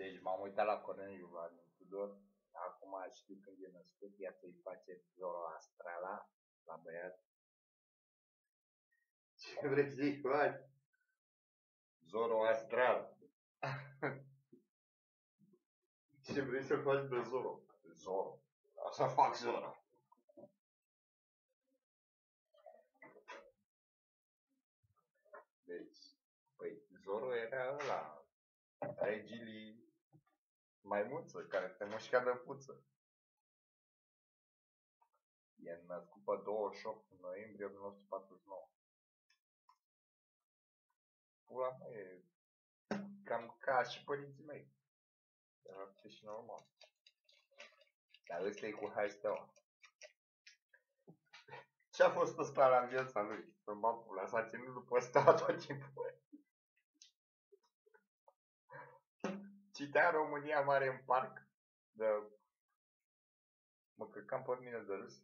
Deci m-am uitat la Corneliu Vladimir Tudor, acum știu când e născut, ia să-i face Zoroastrala la băiat. Ce vrei să zici, faci? Zoroastral. Ce vrei să faci de Zoro? Zoro. O să fac Zoro. Deci, păi, Zoro era ăla, regilii maimuță, care te mușca de puță. E născut pe 28 noiembrie 1949. Pula mea e cam ca și părinții mei. Era ce și normal. Dar ăsta e cu hai steaua. Ce a fost ăsta la viața lui? Să mă pula, s-a ținut după steaua tot timpul. Citea România Mare în parc de... Mă căcam pe mine de râs.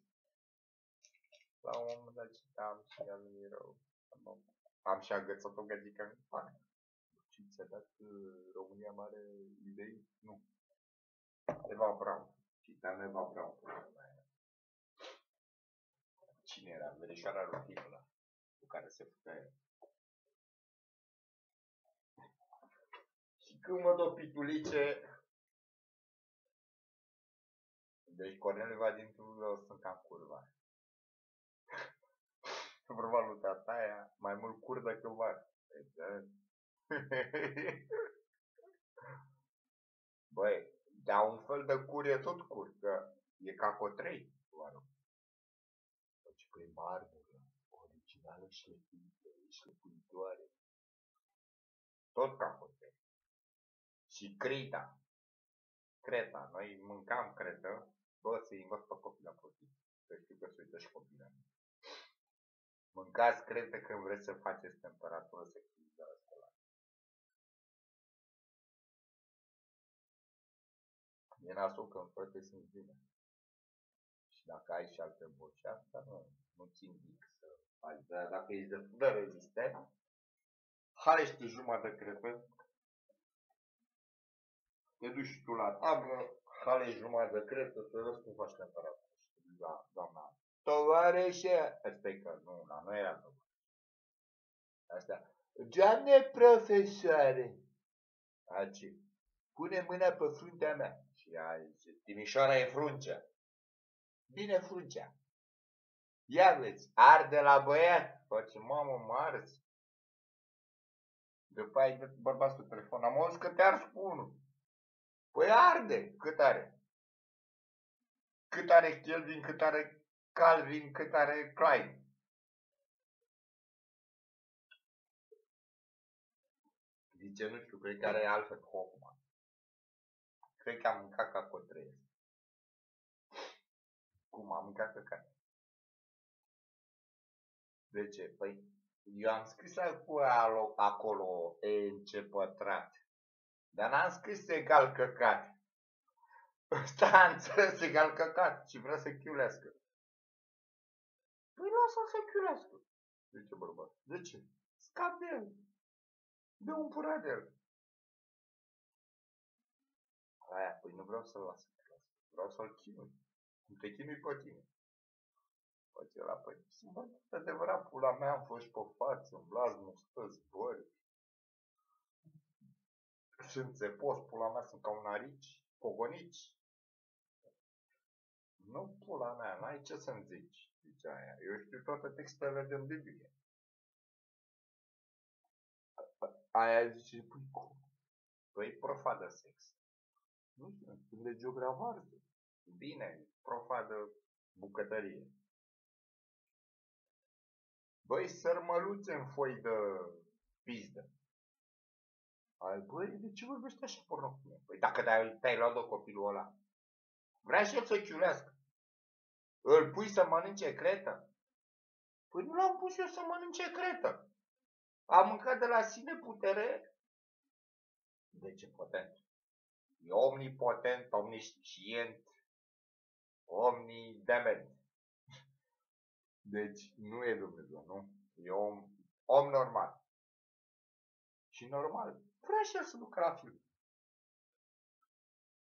La un moment dat citeam și am venit rău. Am și agățat o gagică în parc. Și ți-a dat uh, România Mare idei? Nu. Eva Brown. Citeam Eva Brown. Cine era? Verișoara Rutinula. Cu care se făcea el. Și când mă dă pitulice, deci Corneliu va din o sunt cam curva. Vorba lui tata aia, mai mult cur decât var. Exact. Băi, dar un fel de cur e tot cur, că e ca cotrei, varul. Deci că e marmură, originală șlepuitoare. Tot ca cotrei. Și creta. Creta. Noi mâncam cretă. Bă, să-i învăț pe copii la prostii. Să știu că se uită și copii la mine. Mâncați cretă când vreți să faceți temperatură să fiți la școală. E nasul când fără te simți bine. Și dacă ai și alte boli și asta, nu, nu țin mic să faci. Dar dacă ești de de rezistent, halește jumătate de cretă, te duci tu la tablă, hale jumătate de cretă, să vezi cum faci temperatură. Și la doamna Tovarășe, asta e că nu, la noi era tovarășe. Asta. Doamne profesoare, Aci, pune mâna pe fruntea mea. Și ea zice, Timișoara e fruncea. Bine fruncea. Ia vezi, arde la băiat. Face, mamă, mă arzi. După aia bărbați pe telefon, am auzit că te-ar cu unul. Păi arde, cât are? Cât are Kelvin, cât are Calvin, cât are Klein. Zice, nu știu, cred că are Alfred Hoffman. Cred că am mâncat ca cotrez. Cum am mâncat căcat? De ce? Păi, eu am scris acolo, acolo E în pătrat. Dar n-am scris egal căcat. Ăsta a înțeles egal căcat și vrea să chiulească. Păi lasă să chiulească. De ce, bărbat? De ce? Scap de el. De un furat de el. Aia, păi nu vreau să-l las să chiulească. Vreau să-l chinui. Cum te chinui pe tine. Păi ăla, păi, sunt bărbat adevărat, pula mea, am fost pe față, în vlas, mustăți, bări. Sunt țepos, pula mea, sunt ca un arici, pogonici. Nu, pula mea, n-ai ce să-mi zici, zice aia. Eu știu toate textele din Biblie. Aia zice, păi cum? Păi profa de sex. Nu știu, sunt de geografie. Bine, profa de bucătărie. Băi, sărmăluțe în foi de pizdă. Ai, băi, de ce vorbești așa porno Păi dacă te-ai luat de copilul ăla, vrea și el să ciulească. Îl pui să mănânce cretă? Păi nu l-am pus eu să mănânce cretă. Am mâncat de la sine putere. De ce potent? E omnipotent, omniscient, omnidement. Deci nu e Dumnezeu, nu? E om, om normal. Și normal, vrea și el să ducă la film.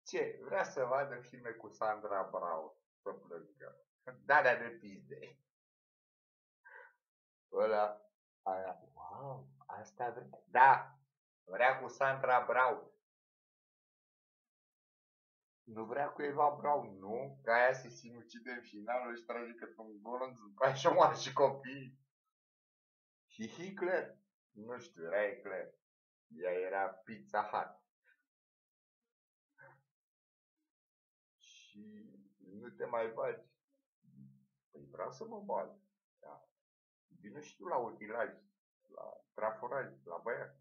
Ce? Vrea să vadă filme cu Sandra Brown. Să plângă. Darea de pizde. Ăla, aia, wow, asta vrea. Da, vrea cu Sandra Brown. Nu vrea cu Eva Brown, nu? Că aia se sinucide în final, își trage cât un glonț, după aia și omoară și copii. Și Hitler? Nu știu, era Hitler. Ea era Pizza Hut. Și nu te mai bagi. Păi vreau să mă bag. Da. Vino și tu la utilaj, la traforaj, la băiat.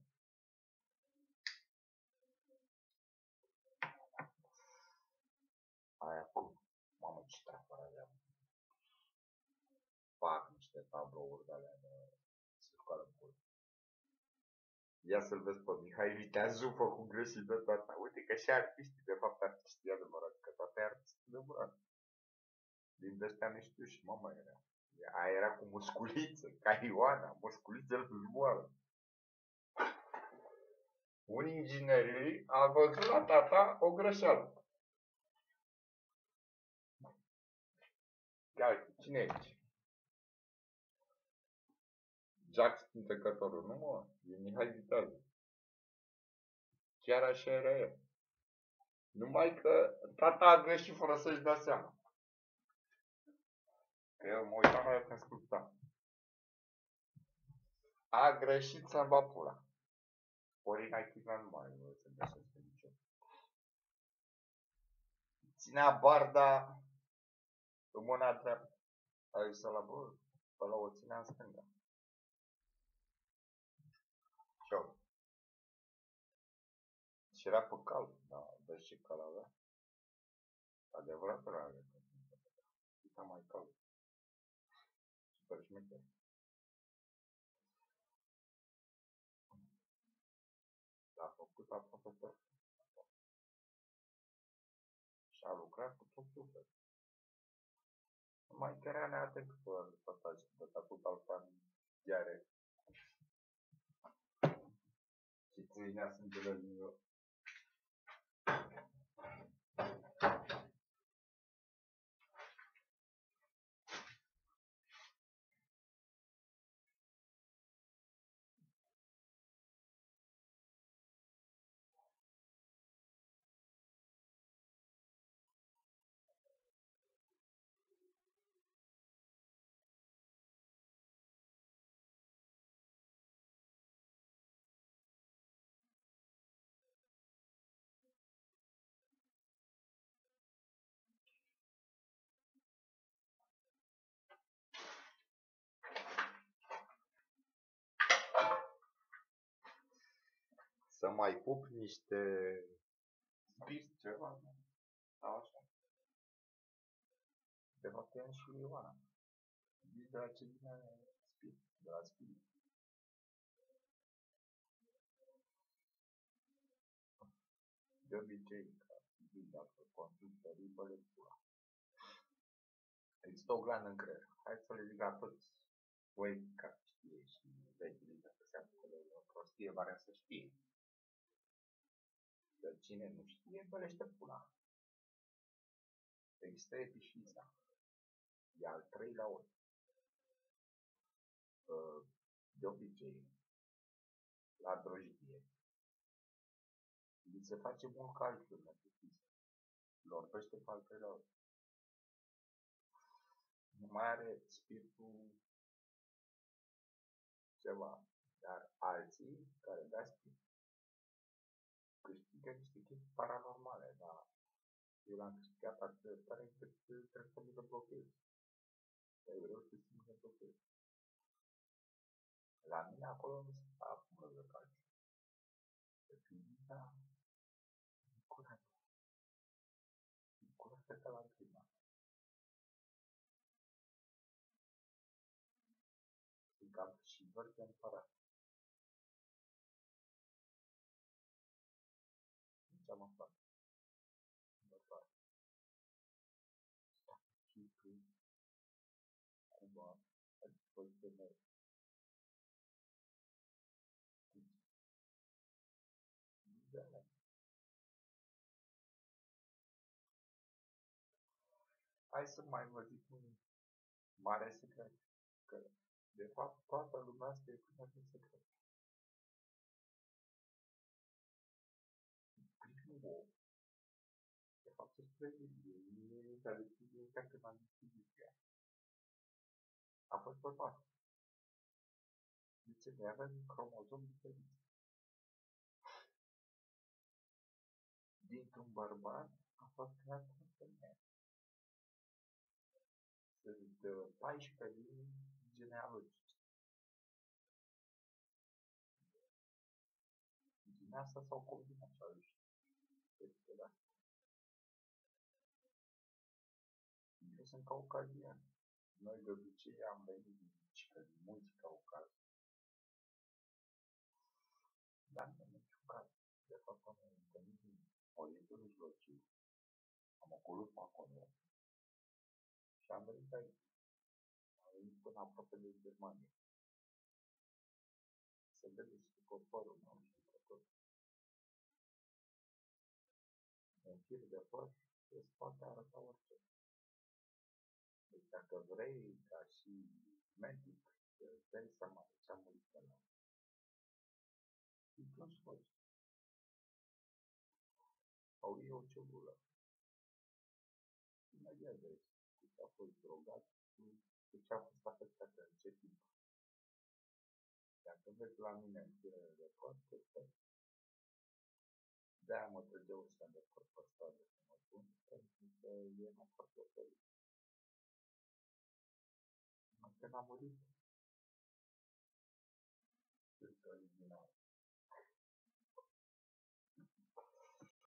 Aia cu, mamă, ce traforaj am. Fac niște tablouri de alea de Ia să-l vezi pe Mihai Viteazupă cu greșit de toată. Uite că și artistii, de fapt artistii adevărat, că toate artistii adevărat. Din de-astea nu știu și mama era. Aia era cu musculiță, ca Ioana, musculiță îl zboară. Un inginer a văzut la tata o greșeală. Ia cine e aici? Jack Spintecătorul, nu mă, e Mihai Vitează. Chiar așa era el. Numai că tata a greșit fără să-și dea seama. Că eu mă uitam la el când sculpta. A greșit să-mi va pula. Corina Chivea nu mai nu se găsește nicio. Ținea barda în mâna dreaptă. A zis la bă, ăla o ținea în stânga. Și Și era pe cal, da, vezi ce cal avea. Adevărat ăla avea. Era mai cald. Super șmecher. L-a făcut aproape perfect. Și a lucrat cu tot suflet. Numai că era neatent cu ăsta și de făcut alta în ziare. Și ținea sângele din să mai pup niște spirit ceva, sau așa. De fapt, e și Ioana. De la ce vine spirit, de la spirit. De obicei, ca dacă consumi peribole, pula. Există o glandă în creier. Hai să le zic la toți voi care știe și vechi, dacă se apucă de o prostie, vrea să știe. Că cine nu știe, bălește pula. Există epifiza. E al treilea ori. De obicei, la drojdie, li se face mult calciu în epifiza. Lorbește pe al treilea ori. Nu mai are spiritul ceva. Dar alții care dea spirit câștigă niște chestii paranormale, dar eu l-am câștigat atât de tare încât trebuie să mi le blochez. E greu să simt că blochez. La mine acolo nu se fac acum răzăcați. Pe fizica, e curat. E curat ca la prima. Sunt cam și văd de împărat. A dispoziției mele. Da. hai să mai vă zic un mare secret. Că, de fapt, toată lumea asta e plină de secret. Primul om, de fapt, se spune Biblie, e ca de Biblie, ca când am zis Biblia. A fost bărbat. De ce? Noi avem cromozom diferit. Dintr-un bărbat a fost creat o femeie. Sunt 14 linii genealogice. Din asta s-au combinat și au ieșit peste de asta. Eu sunt caucazian. Noi de obicei am venit din Cică, din mulți Caucaz. Dar nu în niciun caz. De fapt am venit din Orientul Mijlociu. Am ocolit pe acolo. Și am venit aici. Am venit până aproape de Germania. Se vede și după părul meu și după tot. Un fir de păr îți poate arăta orice. Deci dacă vrei ca și medic să îți dai seama de ce a murit pe la într-un sfârșit. Sau e o celulă. Imediat vezi cu ce a fost drogat, cu ce a fost afectată, în ce timp. Dacă vezi la mine în firele de păr, te stai. De-aia mă trăgeau ăștia de păr pe stradă să mă spun, pentru că e mai foarte oferit. Când a murit